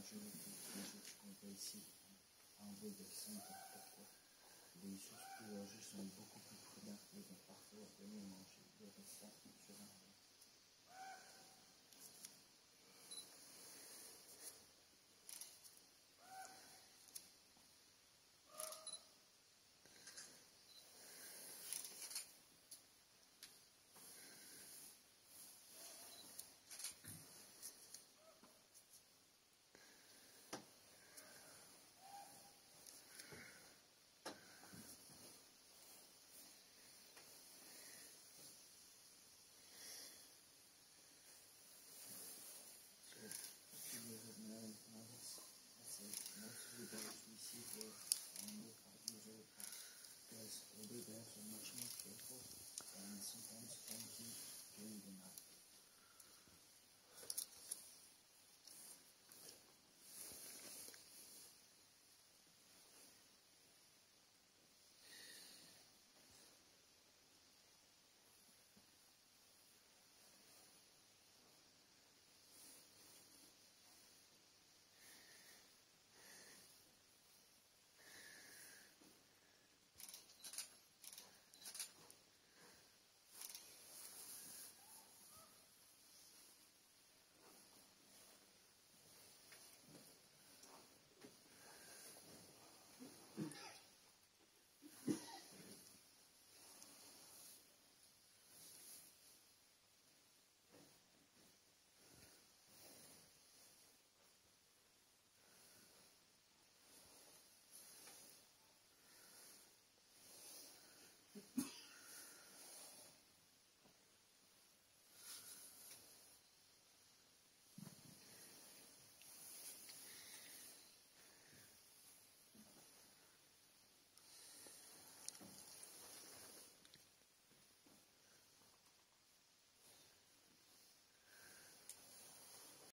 majorité des œufs qu'on ici, un bol de 5 pourquoi Les surtout âgés sont beaucoup plus prudents, ils vont parfois venir manger.